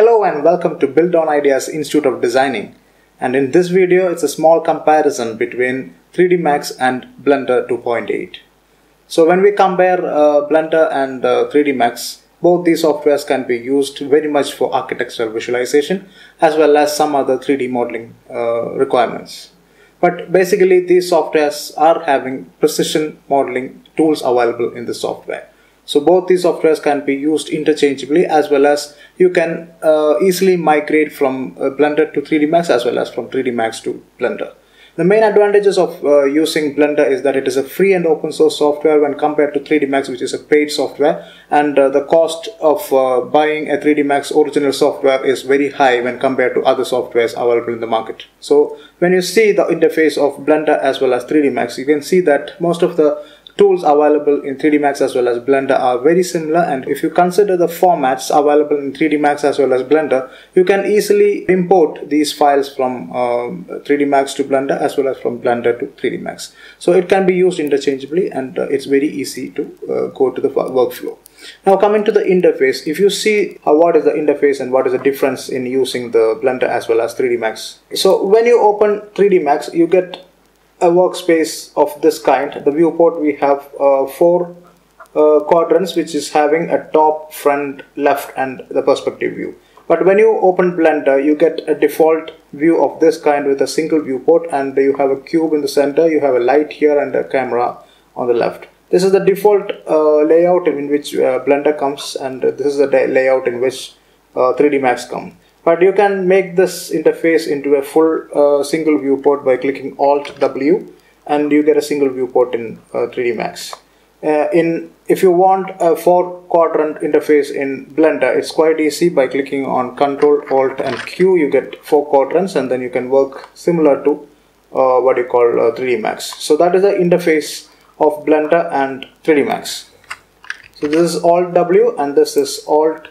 Hello and welcome to Buildon Ideas Institute of Designing. And in this video, it's a small comparison between 3D Max and Blender 2.8. So when we compare uh, Blender and uh, 3D Max, both these softwares can be used very much for architectural visualization as well as some other 3D modeling uh, requirements. But basically, these softwares are having precision modeling tools available in the software. So both these softwares can be used interchangeably as well as you can uh, easily migrate from uh, Blender to 3D Max as well as from 3D Max to Blender. The main advantages of uh, using Blender is that it is a free and open source software when compared to 3D Max which is a paid software and uh, the cost of uh, buying a 3D Max original software is very high when compared to other softwares available in the market. So when you see the interface of Blender as well as 3D Max you can see that most of the tools available in 3D Max as well as Blender are very similar. And if you consider the formats available in 3D Max as well as Blender you can easily import these files from um, 3D Max to Blender as well as from Blender to 3D Max. So it can be used interchangeably and uh, it's very easy to uh, go to the workflow. Now coming to the interface if you see uh, what is the interface and what is the difference in using the Blender as well as 3D Max. So when you open 3D Max you get a workspace of this kind the viewport we have uh, four uh, quadrants which is having a top front left and the perspective view. But when you open blender you get a default view of this kind with a single viewport and you have a cube in the center you have a light here and a camera on the left. This is the default uh, layout in which uh, blender comes and this is the layout in which 3d uh, max comes but you can make this interface into a full uh, single viewport by clicking alt w and you get a single viewport in uh, 3d max. Uh, in if you want a four quadrant interface in blender it's quite easy. By clicking on control alt and q you get four quadrants and then you can work similar to uh, what you call 3d uh, max. So that is the interface of blender and 3d max. So this is alt w and this is alt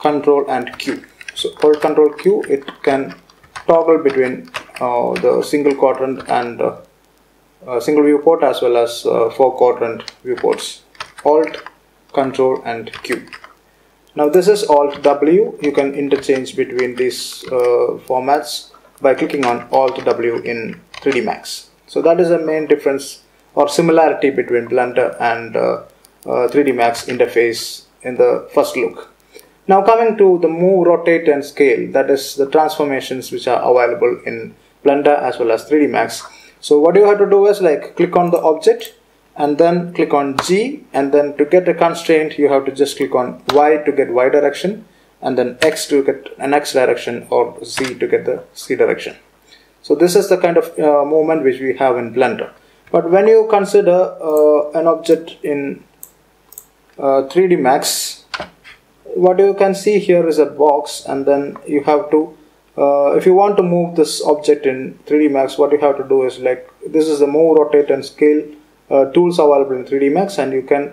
control and q so hold control Q it can toggle between uh, the single quadrant and uh, uh, single viewport as well as uh, four quadrant viewports. Alt control and Q. Now this is alt W. You can interchange between these uh, formats by clicking on alt W in 3d max. So that is the main difference or similarity between blender and 3d uh, max interface in the first look now coming to the move, rotate and scale, that is the transformations which are available in Blender as well as 3D Max. So what you have to do is like click on the object and then click on G and then to get a constraint you have to just click on Y to get Y direction and then X to get an X direction or Z to get the Z direction. So this is the kind of uh, movement which we have in Blender. But when you consider uh, an object in uh, 3D Max, what you can see here is a box and then you have to uh, if you want to move this object in 3d max what you have to do is like this is the move rotate and scale uh, tools available in 3d max and you can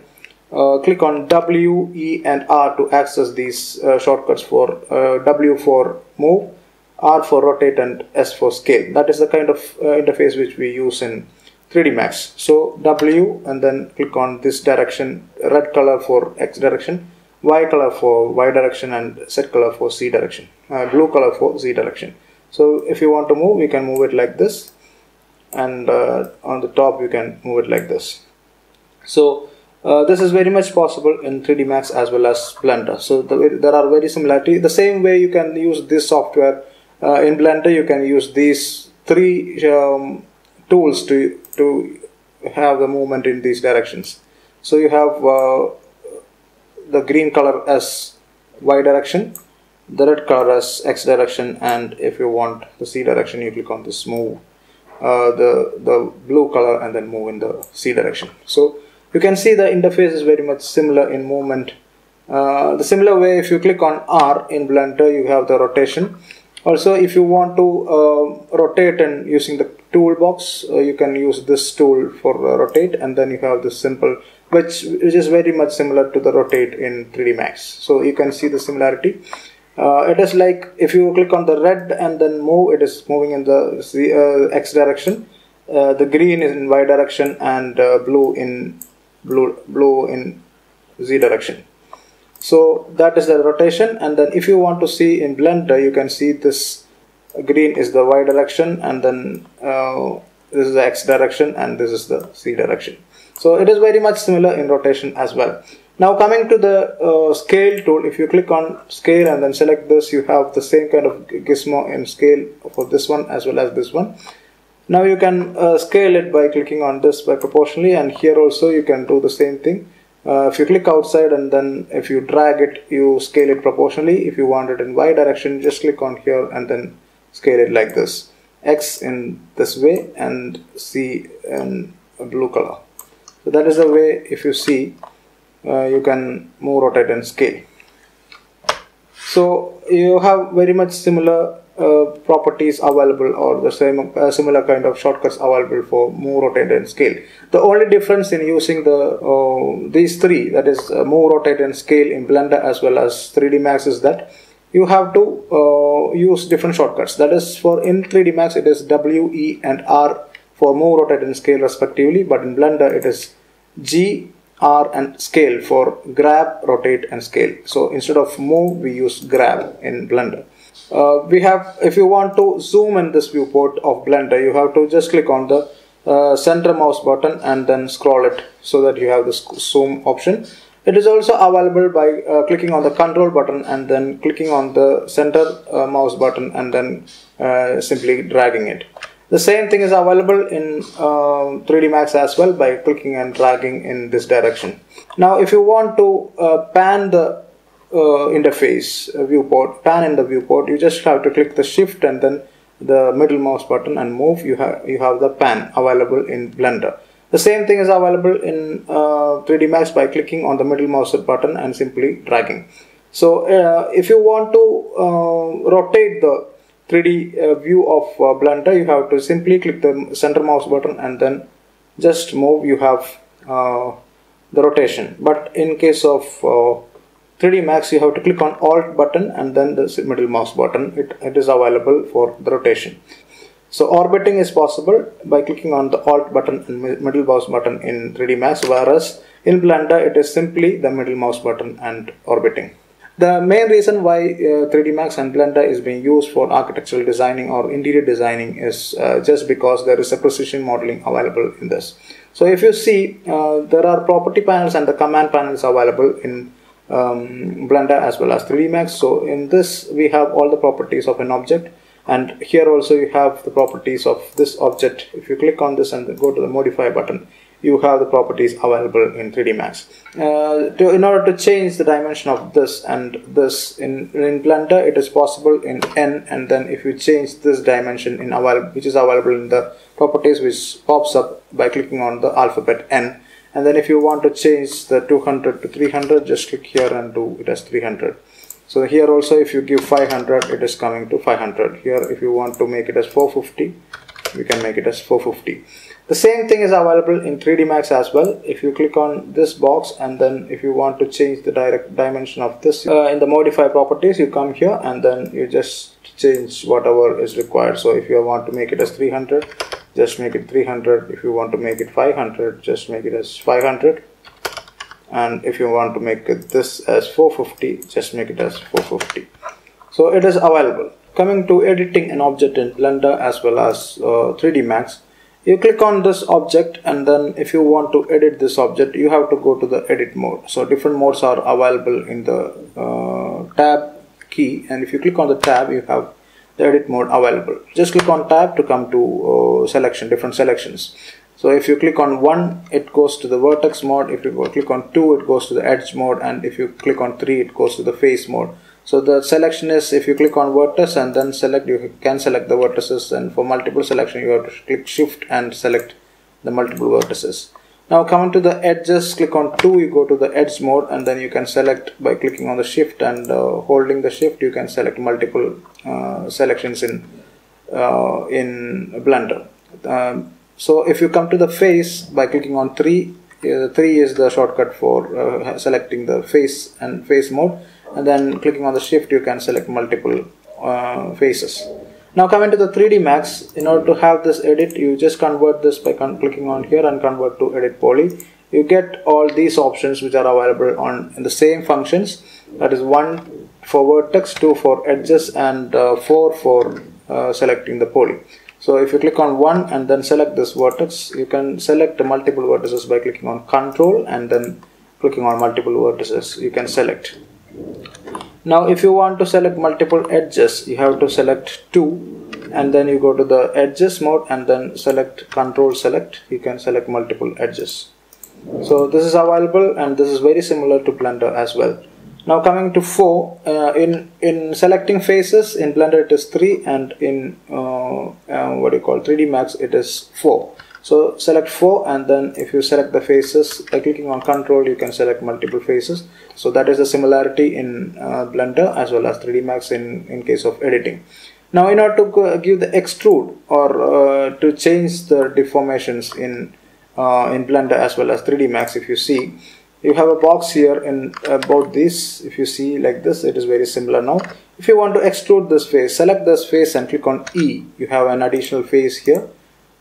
uh, click on W, E and R to access these uh, shortcuts for uh, W for move, R for rotate and S for scale. That is the kind of uh, interface which we use in 3D Max. So W and then click on this direction, red color for X direction y color for y direction and z color for z direction. Uh, blue color for z direction. So if you want to move you can move it like this. And uh, on the top you can move it like this. So uh, this is very much possible in 3d max as well as blender. So the, there are very similarity. The same way you can use this software uh, in blender you can use these three um, tools to to have the movement in these directions. So you have uh, the green color as y direction the red color as x direction and if you want the z direction you click on this move uh, the the blue color and then move in the z direction. So you can see the interface is very much similar in movement. Uh, the similar way if you click on R in blender you have the rotation. Also if you want to uh, rotate and using the toolbox uh, you can use this tool for uh, rotate and then you have this simple which, which is very much similar to the rotate in 3D Max. So you can see the similarity. Uh, it is like if you click on the red and then move, it is moving in the uh, x direction. Uh, the green is in y direction and uh, blue in blue blue in z direction. so that is the rotation and then if you want to see in blender you can see this green is the y direction and then uh, this is the x direction and this is the z direction so it is very much similar in rotation as well. Now coming to the uh, scale tool if you click on scale and then select this you have the same kind of gizmo in scale for this one as well as this one. Now you can uh, scale it by clicking on this by proportionally and here also you can do the same thing. Uh, if you click outside and then if you drag it you scale it proportionally. If you want it in y direction just click on here and then scale it like this. X in this way and c in blue color so that is the way if you see uh, you can move rotate and scale. So you have very much similar uh, properties available or the same uh, similar kind of shortcuts available for move rotate and scale. The only difference in using the uh, these three that is uh, move rotate and scale in blender as well as 3d max is that you have to uh, use different shortcuts. That is for in 3d max it is w e and r for move rotate and scale respectively but in blender it is g r and scale for grab rotate and scale. So instead of move we use grab in blender. Uh, we have if you want to zoom in this viewport of blender you have to just click on the uh, center mouse button and then scroll it so that you have this zoom option. It is also available by uh, clicking on the control button and then clicking on the center uh, mouse button and then uh, simply dragging it. The same thing is available in 3D uh, Max as well by clicking and dragging in this direction. Now if you want to uh, pan the uh, interface viewport, pan in the viewport, you just have to click the shift and then the middle mouse button and move you have you have the pan available in Blender. The same thing is available in uh, 3D Max by clicking on the middle mouse button and simply dragging. So uh, if you want to uh, rotate the 3D uh, view of uh, Blender, you have to simply click the center mouse button and then just move. You have uh, the rotation. But in case of 3D Max, you have to click on Alt button and then the middle mouse button. It, it is available for the rotation. So orbiting is possible by clicking on the Alt button and middle mouse button in 3D Max whereas in Blender it is simply the middle mouse button and orbiting. The main reason why uh, 3D Max and Blender is being used for architectural designing or interior designing is uh, just because there is a precision modeling available in this. So if you see uh, there are property panels and the command panels available in um, Blender as well as 3D Max. So in this we have all the properties of an object and here also you have the properties of this object if you click on this and go to the modify button you have the properties available in 3D Max. Uh, to, in order to change the dimension of this and this in, in Blender, it is possible in N and then if you change this dimension in available, which is available in the properties which pops up by clicking on the alphabet N. And then if you want to change the 200 to 300 just click here and do it as 300 so here also if you give 500 it is coming to 500 here if you want to make it as 450 we can make it as 450 the same thing is available in 3d max as well. If you click on this box and then if you want to change the direct dimension of this uh, in the modify properties you come here and then you just change whatever is required. So if you want to make it as 300 just make it 300 if you want to make it 500 just make it as 500 and if you want to make it this as 450 just make it as 450 so it is available. Coming to editing an object in blender as well as uh, 3d max you click on this object and then if you want to edit this object you have to go to the edit mode so different modes are available in the uh, tab key and if you click on the tab you have the edit mode available just click on tab to come to uh, selection different selections so if you click on 1, it goes to the vertex mode. If you click on 2, it goes to the edge mode. And if you click on 3, it goes to the face mode. So the selection is if you click on vertex and then select, you can select the vertices. And for multiple selection, you have to click shift and select the multiple vertices. Now coming to the edges, click on 2, you go to the edge mode and then you can select by clicking on the shift and uh, holding the shift, you can select multiple uh, selections in, uh, in Blender. Um, so if you come to the face by clicking on 3, uh, 3 is the shortcut for uh, selecting the face and face mode and then clicking on the shift you can select multiple uh, faces. Now coming to the 3D Max, in order to have this edit, you just convert this by clicking on here and convert to edit poly. you get all these options which are available on in the same functions that is one for vertex two for edges and uh, four for uh, selecting the poly so if you click on one and then select this vertex you can select multiple vertices by clicking on control and then clicking on multiple vertices you can select now if you want to select multiple edges you have to select two and then you go to the edges mode and then select control select. You can select multiple edges. So this is available and this is very similar to blender as well. Now coming to 4 uh, in in selecting faces in blender it is 3 and in uh, uh, what do you call 3d max it is 4 so select 4 and then if you select the faces by clicking on control you can select multiple faces. So that is the similarity in uh, blender as well as 3d max in in case of editing. Now in order to give the extrude or uh, to change the deformations in uh, in blender as well as 3d max if you see you have a box here in about this. If you see like this it is very similar now. If you want to extrude this face select this face and click on E. You have an additional face here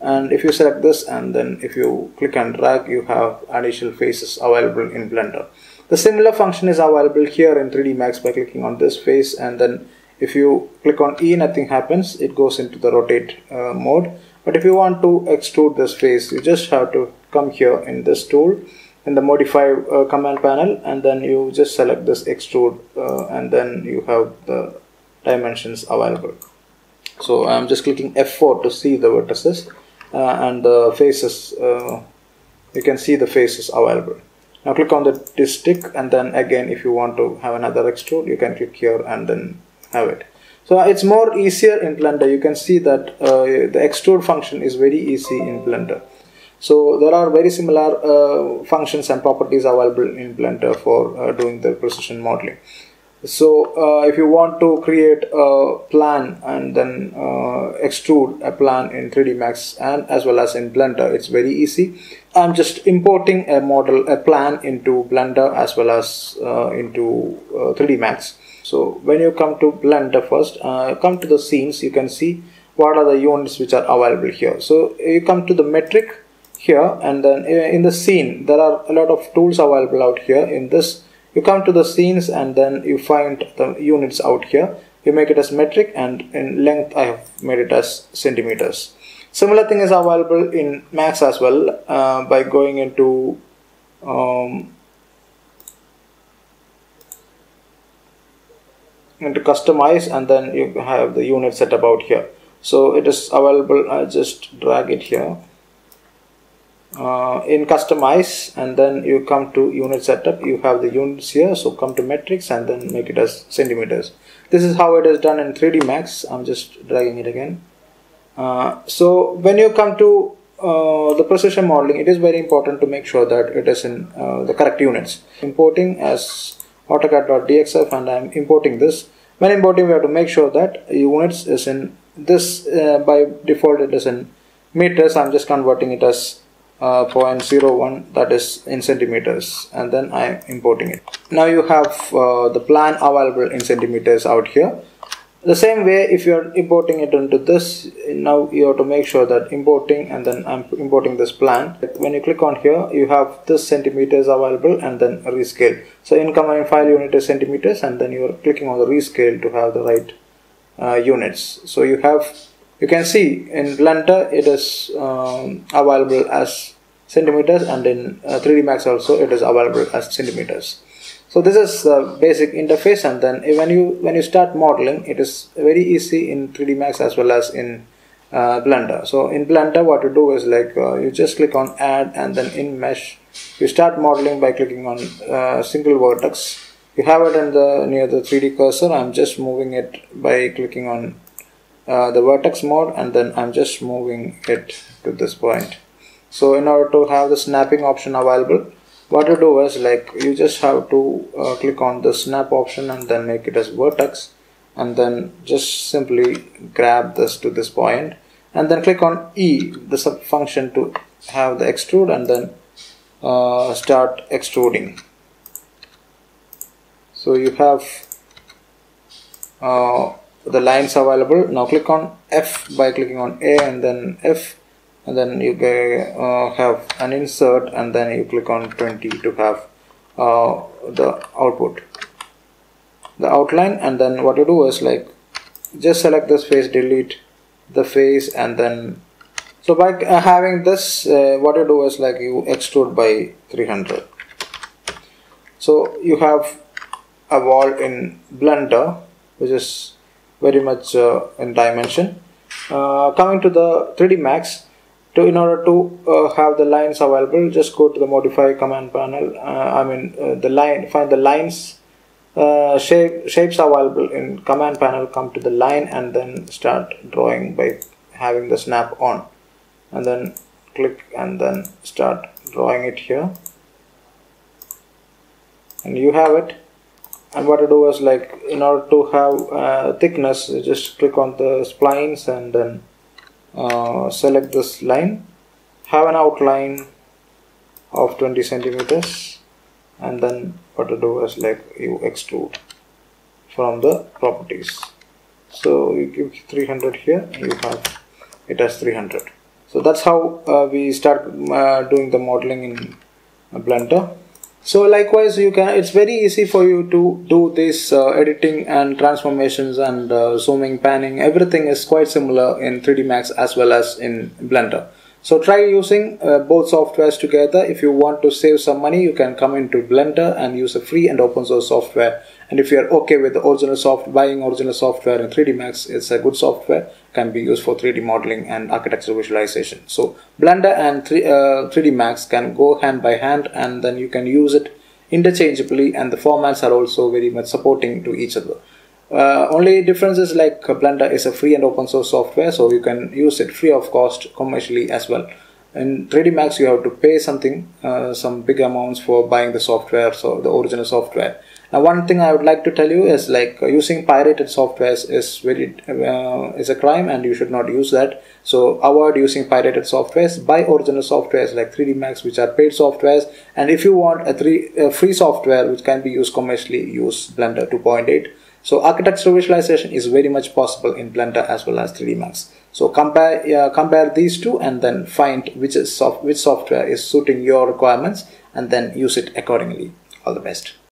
and if you select this and then if you click and drag you have additional faces available in blender. The similar function is available here in 3d max by clicking on this face and then if you click on E nothing happens. It goes into the rotate uh, mode. But if you want to extrude this face you just have to come here in this tool in the modify uh, command panel and then you just select this extrude uh, and then you have the dimensions available. So I'm just clicking F4 to see the vertices and the faces uh, you can see the faces available. Now click on the stick and then again if you want to have another extrude you can click here and then have it. So it's more easier in blender. You can see that uh, the extrude function is very easy in blender. So there are very similar uh, functions and properties available in blender for uh, doing the precision modeling so uh, if you want to create a plan and then uh, extrude a plan in 3d max and as well as in blender it's very easy. I'm just importing a model a plan into blender as well as uh, into 3d uh, max. So when you come to blender first uh, come to the scenes you can see what are the units which are available here. So you come to the metric here and then in the scene there are a lot of tools available out here. In this you come to the scenes and then you find the units out here. You make it as metric and in length I have made it as centimeters. Similar thing is available in max as well uh, by going into um, into customize and then you have the unit set about here. So it is available I just drag it here uh, in customize and then you come to unit setup. You have the units here so come to metrics and then make it as centimeters. This is how it is done in 3d max. I'm just dragging it again. Uh, so when you come to uh, the precision modeling it is very important to make sure that it is in uh, the correct units. Importing as autocad.dxf and i'm importing this. When importing we have to make sure that units is in this uh, by default it is in meters. I'm just converting it as uh, 0.01 that is in centimeters and then I am importing it. Now you have uh, the plan available in centimeters out here. The same way if you are importing it into this now you have to make sure that importing and then I'm importing this plan. When you click on here you have this centimeters available and then rescale. So incoming file unit is centimeters and then you are clicking on the rescale to have the right uh, units. So you have you can see in blender it is um, available as centimeters and in uh, 3d max also it is available as centimeters. So this is the basic interface and then when you when you start modeling it is very easy in 3d max as well as in uh, blender. So in blender what you do is like uh, you just click on add and then in mesh you start modeling by clicking on uh, single vertex. You have it in the near the 3d cursor. I'm just moving it by clicking on uh, the vertex mode and then I'm just moving it to this point. So in order to have the snapping option available what you do is like you just have to uh, click on the snap option and then make it as vertex and then just simply grab this to this point and then click on E the sub function to have the extrude and then uh, start extruding. So you have uh, the lines available. Now click on F by clicking on A and then F. And then you uh, have an insert and then you click on 20 to have uh, the output. The outline and then what you do is like just select this face delete the face and then so by uh, having this uh, what you do is like you extrude by 300 so you have a wall in blender which is very much uh, in dimension. Uh, coming to the 3d max to in order to uh, have the lines available just go to the modify command panel i mean the line find the lines uh, shape shapes available in command panel come to the line and then start drawing by having the snap on. And then click and then start drawing it here. And you have it and what I do is like in order to have uh, thickness just click on the splines and then uh, select this line. Have an outline of 20 centimeters. And then what to do is like you extrude from the properties. So you give 300 here you have it as 300 so that's how uh, we start uh, doing the modeling in blender so likewise you can it's very easy for you to do this uh, editing and transformations and uh, zooming panning everything is quite similar in 3d max as well as in blender so try using uh, both softwares together. If you want to save some money, you can come into Blender and use a free and open source software. And if you're okay with the original soft buying original software in 3D Max, it's a good software, can be used for 3D modeling and architecture visualization. So Blender and 3, uh, 3D Max can go hand by hand and then you can use it interchangeably and the formats are also very much supporting to each other. Uh, only difference is like Blender is a free and open source software, so you can use it free of cost commercially as well. In 3D Max, you have to pay something, uh, some big amounts for buying the software, so the original software. Now, one thing I would like to tell you is like using pirated softwares is very uh, is a crime, and you should not use that. So avoid using pirated softwares. Buy original softwares like 3D Max, which are paid softwares. And if you want a three a free software which can be used commercially, use Blender 2.8 so architectural visualization is very much possible in Blender as well as 3D Max. So compare uh, compare these two and then find which soft, which software is suiting your requirements and then use it accordingly. All the best.